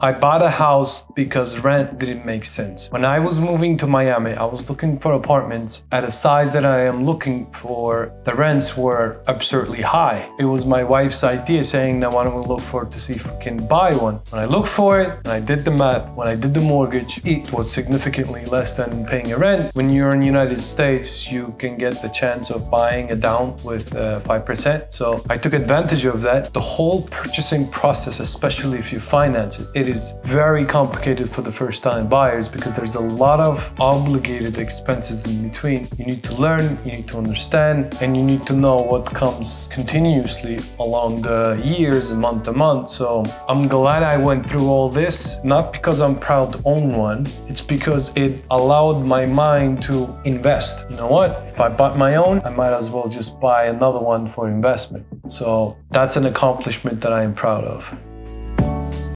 I bought a house because rent didn't make sense. When I was moving to Miami, I was looking for apartments at a size that I am looking for. The rents were absurdly high. It was my wife's idea saying, now why don't we look for it to see if we can buy one. When I looked for it, and I did the math, when I did the mortgage, it was significantly less than paying a rent. When you're in the United States, you can get the chance of buying a down with uh, 5%. So I took advantage of that. The whole purchasing process, especially if you finance it, it is very complicated for the first time buyers because there's a lot of obligated expenses in between. You need to learn, you need to understand, and you need to know what comes continuously along the years and month to month. So I'm glad I went through all this, not because I'm proud to own one, it's because it allowed my mind to invest. You know what? If I bought my own, I might as well just buy another one for investment. So that's an accomplishment that I am proud of.